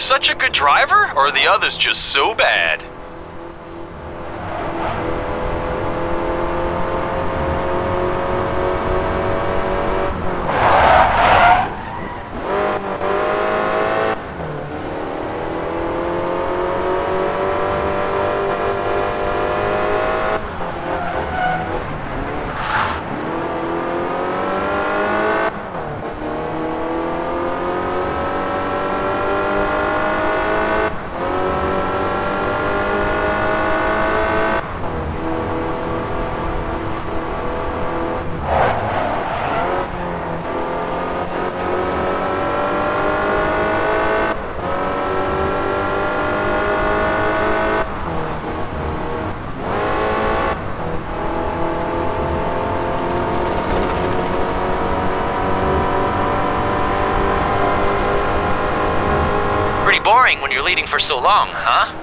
such a good driver, or are the others just so bad? When you're leading for so long, huh?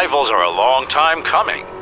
Rivals are a long time coming.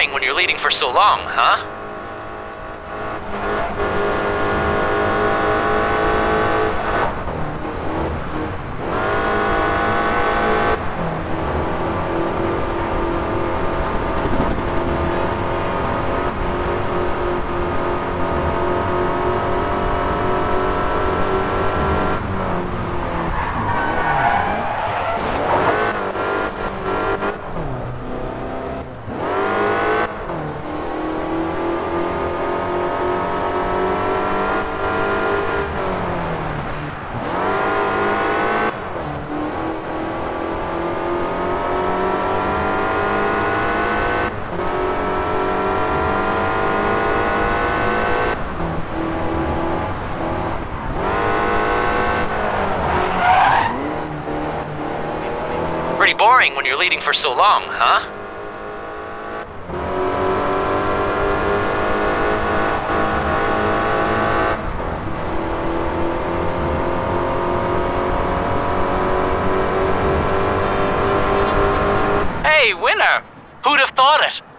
Boring when you're leading for so long, huh? Boring when you're leading for so long, huh? Hey, winner! Who'd have thought it?